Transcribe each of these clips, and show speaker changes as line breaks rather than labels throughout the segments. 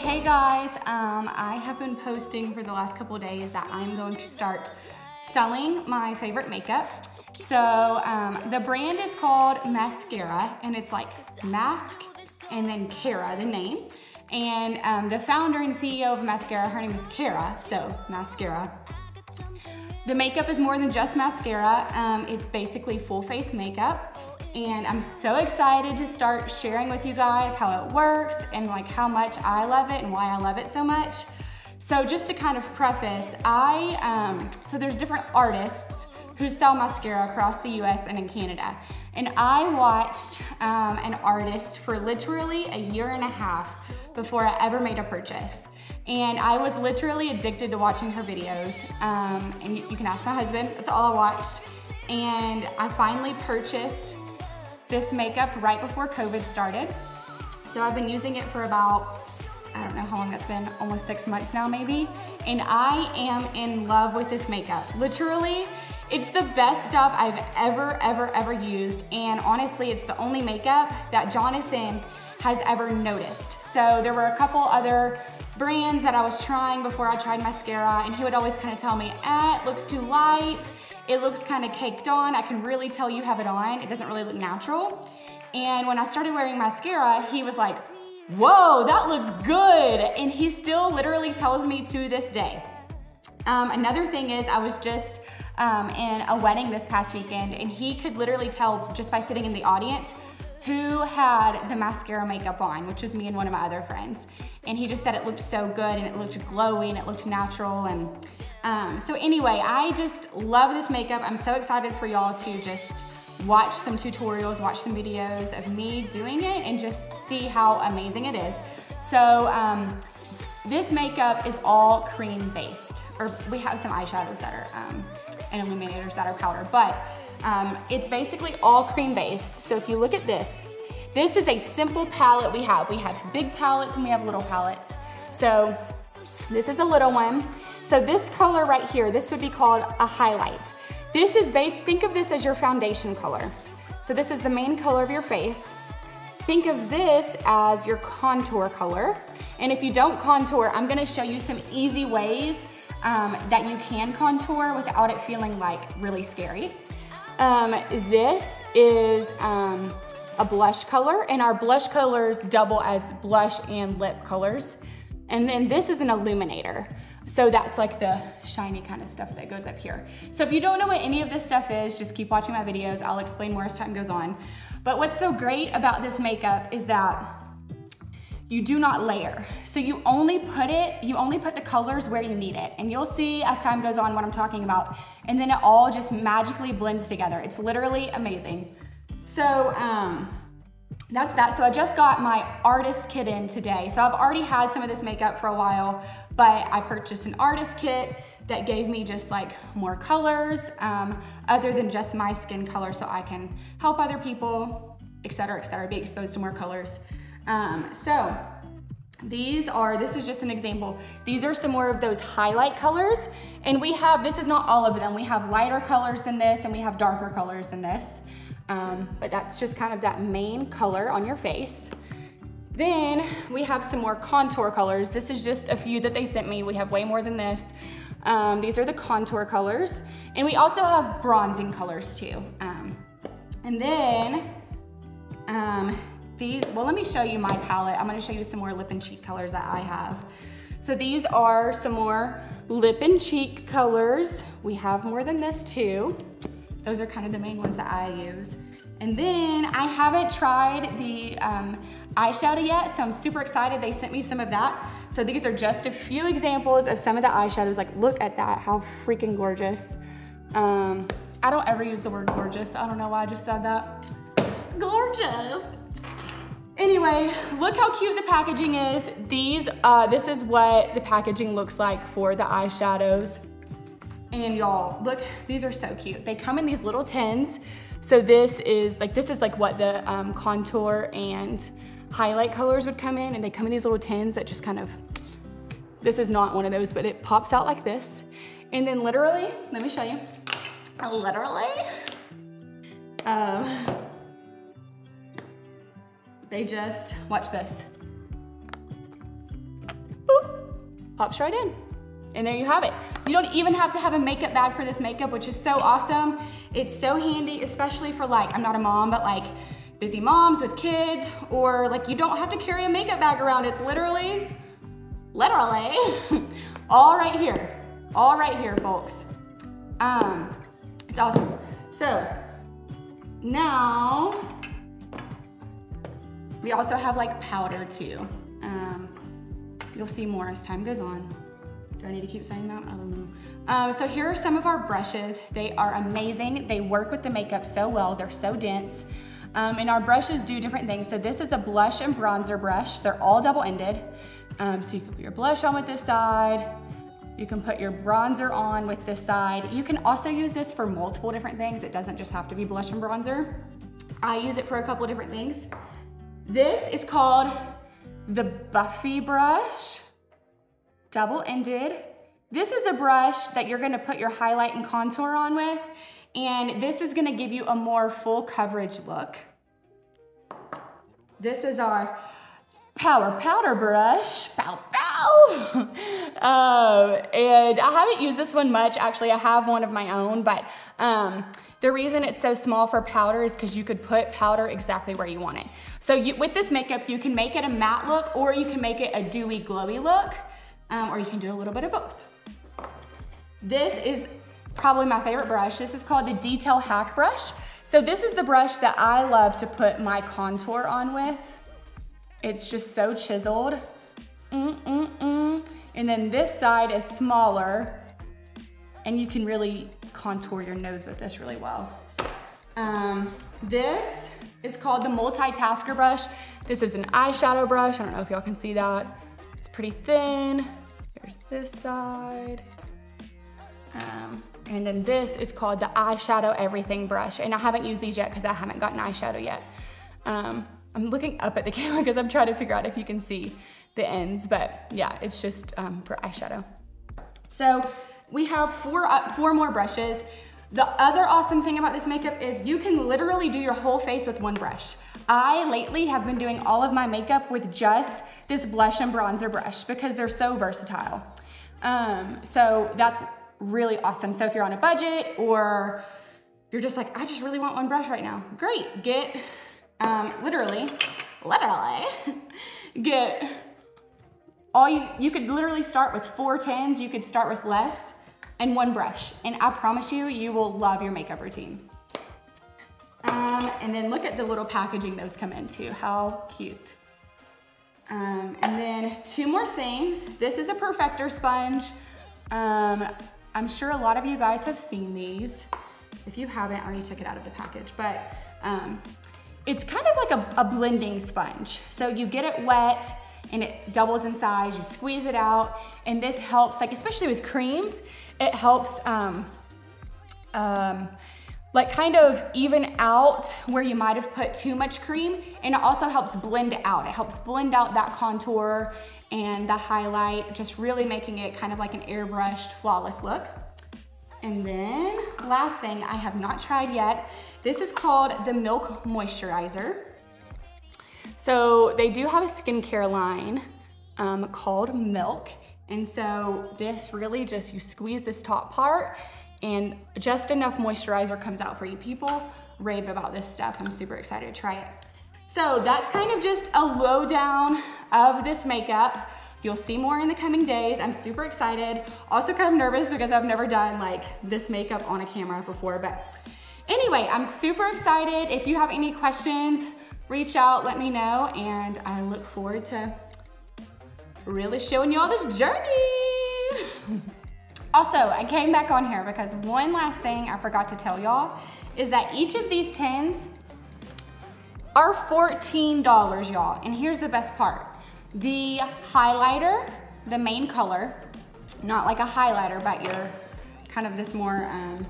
hey guys, um, I have been posting for the last couple days that I'm going to start selling my favorite makeup. So um, the brand is called Maskcara and it's like mask and then Cara, the name. And um, the founder and CEO of Maskcara, her name is Cara, so Maskcara. The makeup is more than just mascara. Um, it's basically full face makeup and I'm so excited to start sharing with you guys how it works and like how much I love it and why I love it so much. So just to kind of preface, I, um, so there's different artists who sell Maskcara across the US and in Canada. And I watched um, an artist for literally a year and a half before I ever made a purchase. And I was literally addicted to watching her videos. Um, and you, you can ask my husband, that's all I watched. And I finally purchased this makeup right before COVID started. So I've been using it for about, I don't know how long that's been, almost six months now maybe. And I am in love with this makeup. Literally, it's the best stuff I've ever, ever, ever used. And honestly, it's the only makeup that Jonathan has ever noticed. So there were a couple other brands that I was trying before I tried Maskcara and he would always kind of tell me, ah, it looks too light. It looks kind of caked on. I can really tell you have it on. It doesn't really look natural. And when I started wearing Maskcara, he was like, whoa, that looks good. And he still literally tells me to this day. Um, another thing is I was just um, in a wedding this past weekend and he could literally tell just by sitting in the audience who had the Maskcara makeup on, which was me and one of my other friends. And he just said it looked so good and it looked glowy and it looked natural and um, so anyway, I just love this makeup. I'm so excited for y'all to just watch some tutorials, watch some videos of me doing it and just see how amazing it is. So um, this makeup is all cream based, or we have some eyeshadows that are, um, and illuminators that are powder, but um, it's basically all cream based. So if you look at this, this is a simple palette we have. We have big palettes and we have little palettes. So this is a little one. So this color right here, this would be called a highlight. This is based, think of this as your foundation color. So this is the main color of your face. Think of this as your contour color. And if you don't contour, I'm gonna show you some easy ways um, that you can contour without it feeling like really scary. Um, this is um, a blush color and our blush colors double as blush and lip colors. And then this is an illuminator. So that's like the shiny kind of stuff that goes up here. So if you don't know what any of this stuff is, just keep watching my videos. I'll explain more as time goes on. But what's so great about this makeup is that you do not layer. So you only put it, you only put the colors where you need it. And you'll see as time goes on what I'm talking about. And then it all just magically blends together. It's literally amazing. So, um, that's that. So I just got my artist kit in today. So I've already had some of this makeup for a while, but I purchased an artist kit that gave me just like more colors um, other than just my skin color so I can help other people, et cetera, et cetera, be exposed to more colors. Um, so these are, this is just an example. These are some more of those highlight colors. And we have, this is not all of them. We have lighter colors than this and we have darker colors than this. Um, but that's just kind of that main color on your face. Then we have some more contour colors. This is just a few that they sent me. We have way more than this. Um, these are the contour colors. And we also have bronzing colors too. Um, and then um, these, well, let me show you my palette. I'm gonna show you some more lip and cheek colors that I have. So these are some more lip and cheek colors. We have more than this too. Those are kind of the main ones that I use. And then I haven't tried the um, eyeshadow yet, so I'm super excited. They sent me some of that. So these are just a few examples of some of the eyeshadows. Like, look at that, how freaking gorgeous. Um, I don't ever use the word gorgeous. I don't know why I just said that. Gorgeous. Anyway, look how cute the packaging is. These, uh, this is what the packaging looks like for the eyeshadows. And y'all, look, these are so cute. They come in these little tins. So this is like, this is like what the um, contour and highlight colors would come in and they come in these little tins that just kind of, this is not one of those, but it pops out like this. And then literally, let me show you, literally, um, they just, watch this. pops right in. And there you have it. You don't even have to have a makeup bag for this makeup, which is so awesome. It's so handy, especially for like, I'm not a mom, but like busy moms with kids, or like you don't have to carry a makeup bag around. It's literally, literally, all right here. All right here, folks. Um, it's awesome. So now, we also have like powder too. Um, you'll see more as time goes on. Do I need to keep saying that? I don't know. Um, so here are some of our brushes. They are amazing. They work with the makeup so well. They're so dense. Um, and our brushes do different things. So this is a blush and bronzer brush. They're all double-ended. Um, so you can put your blush on with this side. You can put your bronzer on with this side. You can also use this for multiple different things. It doesn't just have to be blush and bronzer. I use it for a couple different things. This is called the Buffy brush double-ended. This is a brush that you're gonna put your highlight and contour on with, and this is gonna give you a more full coverage look. This is our Power Powder Brush, pow pow. um, and I haven't used this one much, actually I have one of my own, but um, the reason it's so small for powder is because you could put powder exactly where you want it. So you, with this makeup, you can make it a matte look or you can make it a dewy, glowy look um, or you can do a little bit of both. This is probably my favorite brush. This is called the Detail Hack Brush. So this is the brush that I love to put my contour on with. It's just so chiseled. Mm, mm, mm. And then this side is smaller and you can really contour your nose with this really well. Um, this is called the Multitasker Brush. This is an eyeshadow brush. I don't know if y'all can see that. It's pretty thin. There's this side. Um, and then this is called the eyeshadow everything brush. And I haven't used these yet because I haven't gotten eyeshadow yet. Um, I'm looking up at the camera because I'm trying to figure out if you can see the ends, but yeah, it's just um, for eyeshadow. So we have four, uh, four more brushes. The other awesome thing about this makeup is you can literally do your whole face with one brush. I lately have been doing all of my makeup with just this blush and bronzer brush because they're so versatile. Um, so that's really awesome. So if you're on a budget or you're just like, I just really want one brush right now, great, get, um, literally, literally, get all you, you could literally start with four tens, you could start with less, and one brush. And I promise you, you will love your makeup routine. Um, and then look at the little packaging those come into, how cute. Um, and then two more things. This is a Perfector sponge. Um, I'm sure a lot of you guys have seen these. If you haven't, I already took it out of the package, but um, it's kind of like a, a blending sponge. So you get it wet, and it doubles in size, you squeeze it out, and this helps, like especially with creams, it helps um, um, like kind of even out where you might have put too much cream, and it also helps blend out. It helps blend out that contour and the highlight, just really making it kind of like an airbrushed, flawless look. And then last thing I have not tried yet, this is called the Milk Moisturizer. So they do have a skincare line um, called Milk. And so this really just, you squeeze this top part and just enough moisturizer comes out for you. People rave about this stuff. I'm super excited to try it. So that's kind of just a lowdown of this makeup. You'll see more in the coming days. I'm super excited. Also kind of nervous because I've never done like this makeup on a camera before, but anyway, I'm super excited. If you have any questions, reach out, let me know, and I look forward to really showing you all this journey. also, I came back on here because one last thing I forgot to tell y'all is that each of these tins are $14, y'all. And here's the best part. The highlighter, the main color, not like a highlighter, but your kind of this more um,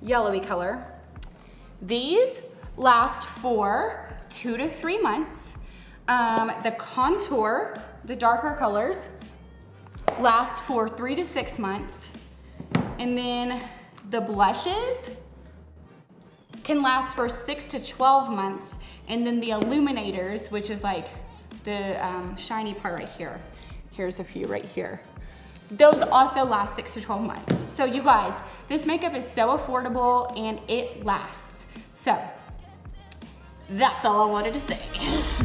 yellowy color, these last for two to three months. Um, the contour, the darker colors, last for three to six months. And then the blushes can last for six to 12 months. And then the illuminators, which is like the um, shiny part right here. Here's a few right here. Those also last six to 12 months. So you guys, this makeup is so affordable and it lasts. So that's all I wanted to say.